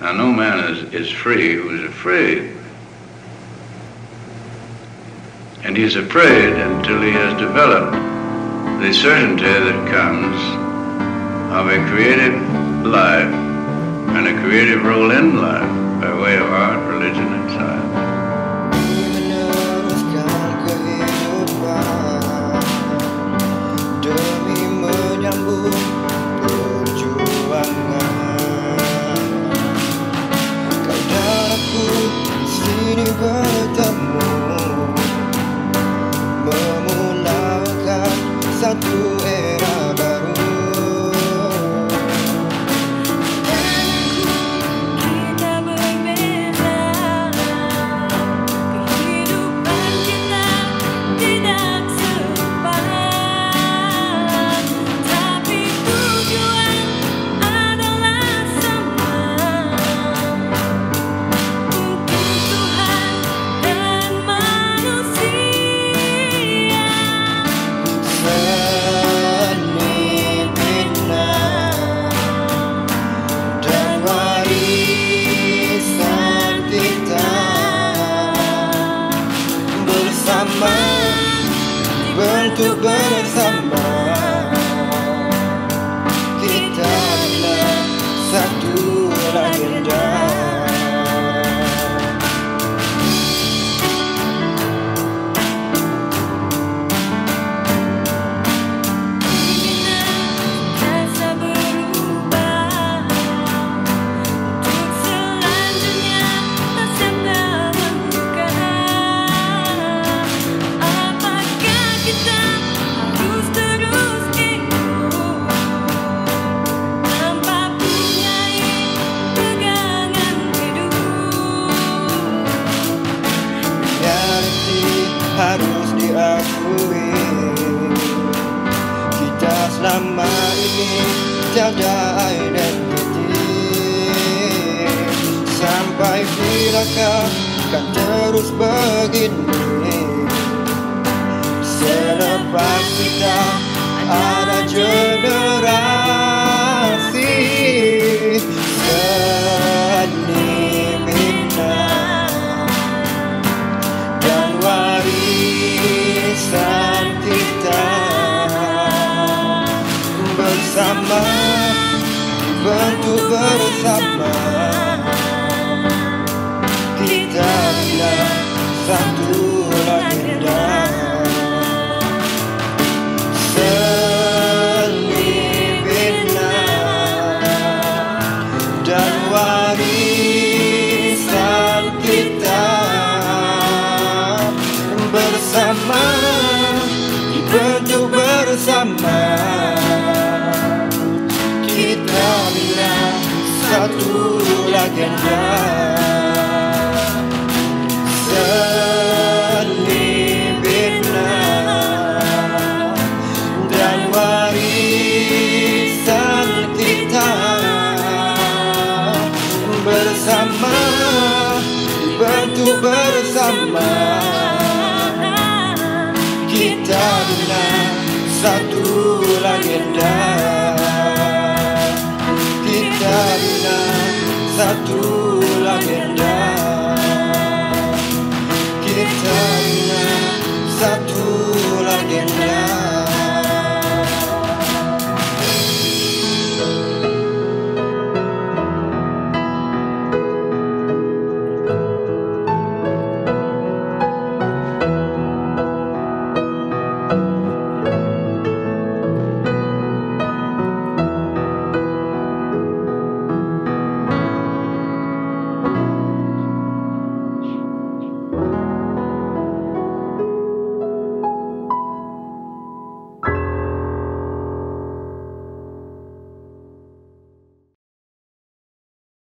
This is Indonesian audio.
Now, no man is, is free who is afraid. And he's afraid until he has developed the certainty that comes of a creative life and a creative role in life by way of art, religion, and bersama bentuk bersama harus diakui. Kita selama ini tiada identiti. Sampai bilakah kan terus begini? Selepas kita ada generasi bersama bentuk bersama. Kita adalah satu legenda seni bina dan warisan kita bersama satu legenda. Seni bina. Dan warisan kita bersama dibentuk bersama. Kita adalah satu legenda kita adalah satu legenda